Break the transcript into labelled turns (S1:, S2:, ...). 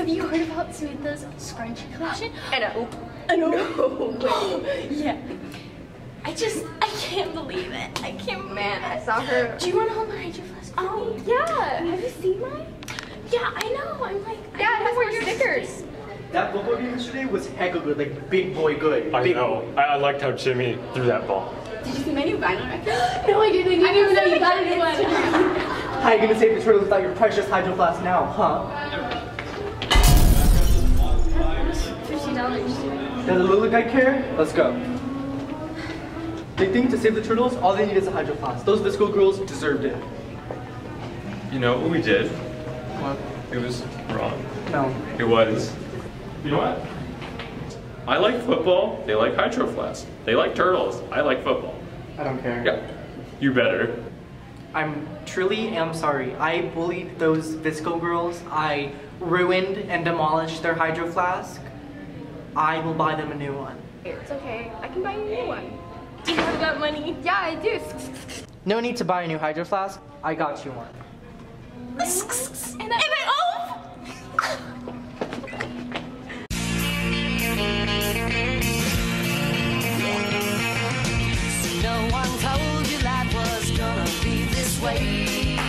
S1: Have you heard about Samantha's scrunchie collection?
S2: I know.
S1: I know. No yeah. I just, I can't believe it. I can't
S2: Man, I saw her.
S1: Do you want to hold my hydro flask? for
S2: Oh,
S1: me?
S2: yeah. Have you seen mine?
S1: Yeah, I know. I'm like,
S2: Yeah,
S1: I
S2: it has
S1: know
S2: more
S1: yours-
S2: stickers.
S3: That football game yesterday was hecka good, like big boy good.
S4: I
S3: big
S4: know. I, I liked how Jimmy threw that ball.
S2: Did you see my new vinyl record?
S1: No, I didn't. I didn't even know you got a new one.
S3: How you gonna save the turtles without your precious hydro flask now, huh?
S1: Fifty dollars.
S3: Does the little guy care? Let's go. They think to save the turtles, all they need is a hydro flask. Those VSCO girls deserved it.
S4: You know what we did?
S3: What?
S4: It was wrong.
S3: No.
S4: It was. You know what? I like football. They like hydro flasks. They like turtles. I like football.
S3: I don't care.
S4: Yeah. You better.
S3: I'm truly am sorry. I bullied those VSCO girls. I ruined and demolished their hydro flask. I will buy them a new one.
S2: It's okay. I can buy you a new one.
S1: Do you have that money?
S2: Yeah, I do.
S3: No need to buy a new hydro flask. I got you one.
S1: And I, and oh.
S5: No one told you life was gonna be this way.